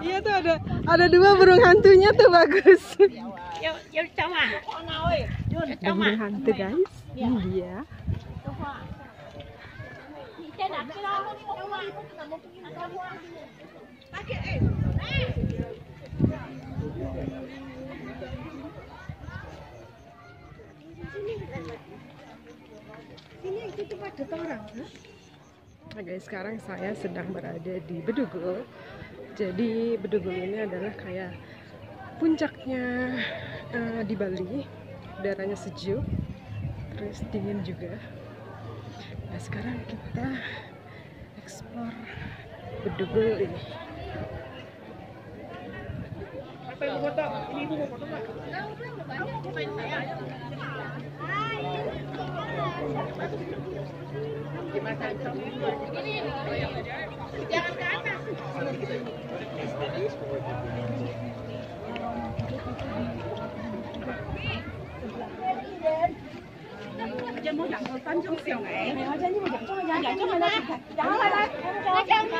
Iya tuh ada ada dua burung hantunya tuh bagus. Ada burung hantu guys. Ini dia. Nah guys, sekarang saya sedang berada di Bedugul. Jadi Bedugul ini adalah kayak puncaknya eh, di Bali. Udaranya sejuk, terus dingin juga. Nah sekarang kita explore Bedugul ini. Jangan mau jangan tanjung siang eh. Jangan mau jangan jangan jangan jangan jangan jangan jangan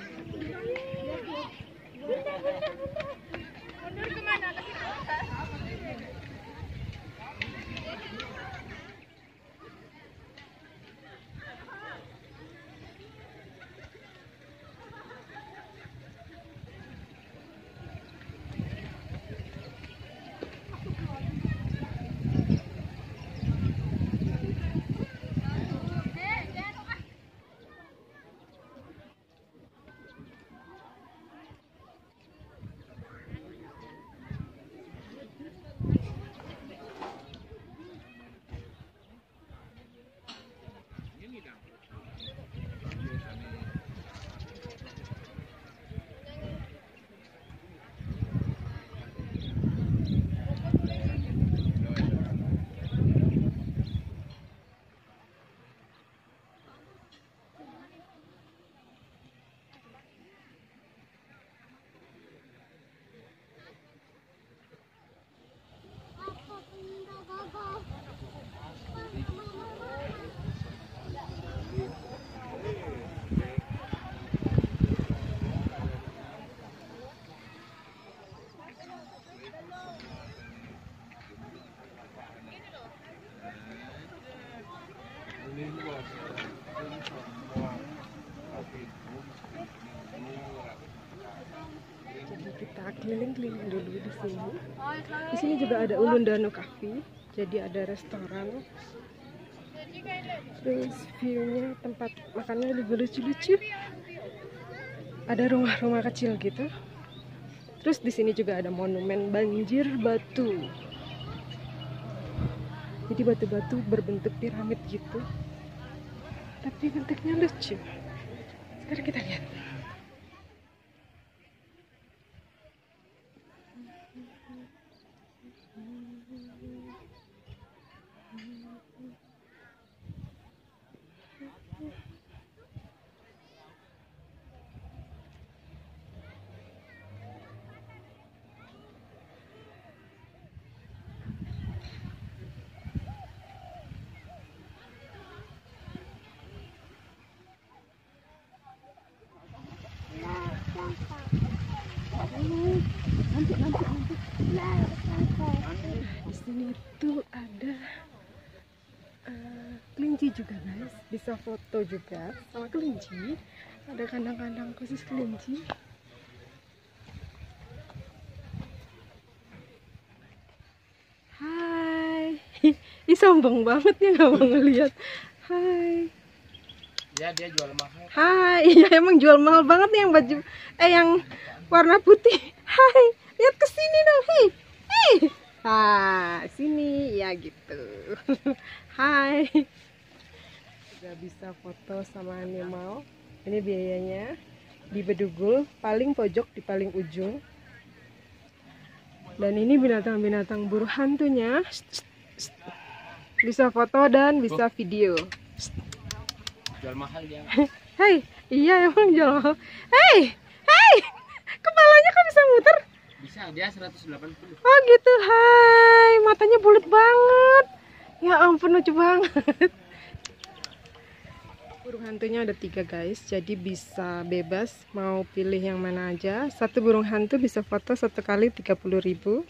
Jadi kita keliling-keliling dulu di sini. Di sini juga ada Ulun Danau Cafe. Jadi ada restoran. Terus view-nya tempat makannya juga lucu-lucu. Ada rumah-rumah kecil gitu. Terus di sini juga ada monumen banjir batu. Jadi batu-batu berbentuk piramid gitu. Tapi bentuknya lucu. Sekarang kita lihat. nanti nanti nanti di sini itu ada uh, kelinci juga guys bisa foto juga sama kelinci ada kandang-kandang khusus kelinci Hai, ini sombong banget ya nggak mau ngelihat. Hai. Ya dia jual mahal. Hai Iya emang jual mahal banget nih yang baju Eh yang warna putih. Hai Lihat ke sini dong Hei Hei Nah sini ya gitu. Hai. Juga bisa foto sama animal. Ini biayanya Di Bedugul Paling pojok di paling ujung. Dan ini binatang-binatang buru hantunya Bisa foto dan bisa video Jual mahal dia. Hei, iya emang jual mahal. Hei, hei, kepalanya kan bisa muter? Bisa, dia 180. Oh gitu, hai, matanya bulat banget. Ya ampun lucu banget. Burung hantunya ada tiga guys, jadi bisa bebas mau pilih yang mana aja. Satu burung hantu bisa foto satu kali 30 ribu.